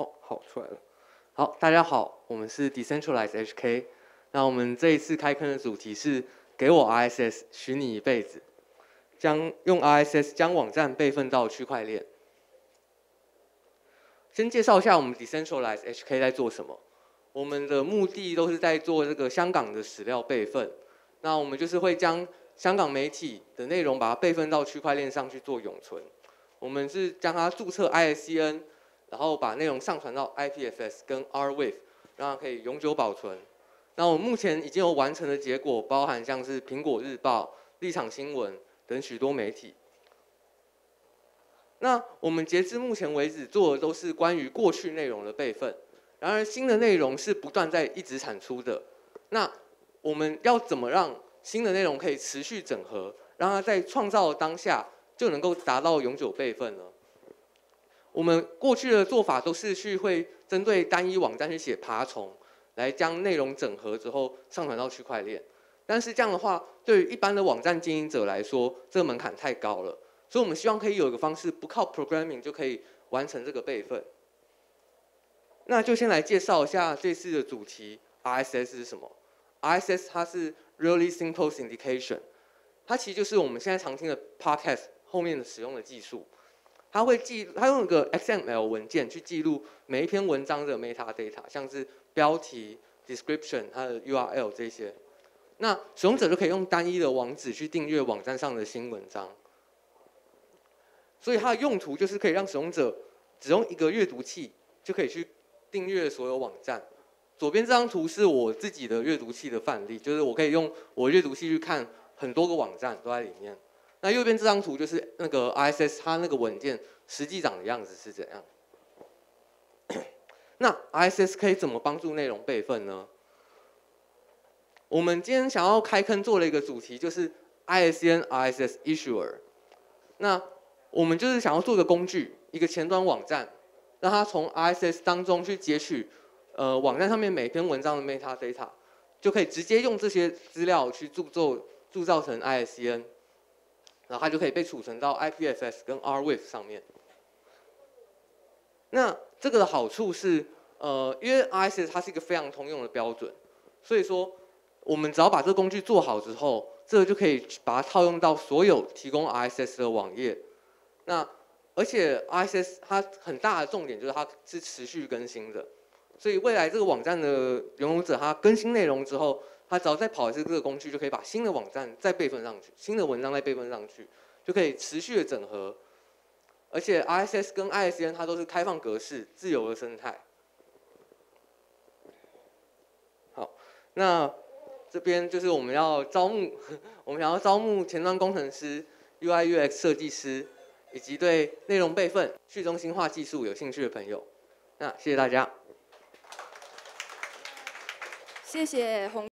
哦，好出来了。好，大家好，我们是 Decentralized HK。那我们这一次开坑的主题是给我 RSS，许你一辈子，将用 RSS 将网站备份到区块链。先介绍一下我们 Decentralized HK 在做什么。我们的目的都是在做这个香港的史料备份。那我们就是会将香港媒体的内容把它备份到区块链上去做永存。我们是将它注册 ISCN，然后把内容上传到 IPFS 跟 Rwave，让它可以永久保存。那我目前已经有完成的结果，包含像是苹果日报、立场新闻等许多媒体。那我们截至目前为止做的都是关于过去内容的备份，然而新的内容是不断在一直产出的。那我们要怎么让新的内容可以持续整合，让它在创造当下就能够达到永久备份呢？我们过去的做法都是去会针对单一网站去写爬虫，来将内容整合之后上传到区块链。但是这样的话，对于一般的网站经营者来说，这个门槛太高了。所以我们希望可以有一个方式，不靠 programming 就可以完成这个备份。那就先来介绍一下这次的主题 RSS 是什么。RSS 它是 Really Simple Syndication，它其实就是我们现在常听的 podcast 后面的使用的技术。它会记，它用一个 XML 文件去记录每一篇文章的 metadata，像是标题、description、它的 URL 这些。那使用者就可以用单一的网址去订阅网站上的新文章。所以它的用途就是可以让使用者只用一个阅读器就可以去订阅所有网站。左边这张图是我自己的阅读器的范例，就是我可以用我阅读器去看很多个网站都在里面。那右边这张图就是那个 ISS 它那个文件实际长的样子是怎样。那 ISS 可以怎么帮助内容备份呢？我们今天想要开坑做了一个主题，就是 ISN ISS Issuer。那我们就是想要做一个工具，一个前端网站，让它从 ISS 当中去截取，呃，网站上面每篇文章的 metadata，就可以直接用这些资料去铸造铸造成 ISN，然后它就可以被储存到 IPFS 跟 Archive 上面。那这个的好处是，呃，因为 RSS 它是一个非常通用的标准，所以说我们只要把这个工具做好之后，这个就可以把它套用到所有提供 RSS 的网页。那而且 RSS 它很大的重点就是它是持续更新的，所以未来这个网站的拥有者他更新内容之后，他只要再跑一次这个工具，就可以把新的网站再备份上去，新的文章再备份上去，就可以持续的整合。而且 RSS 跟 ISN 它都是开放格式、自由的生态。好，那这边就是我们要招募，我们想要招募前端工程师、UI/UX 设计师。以及对内容备份、去中心化技术有兴趣的朋友，那谢谢大家。谢谢洪。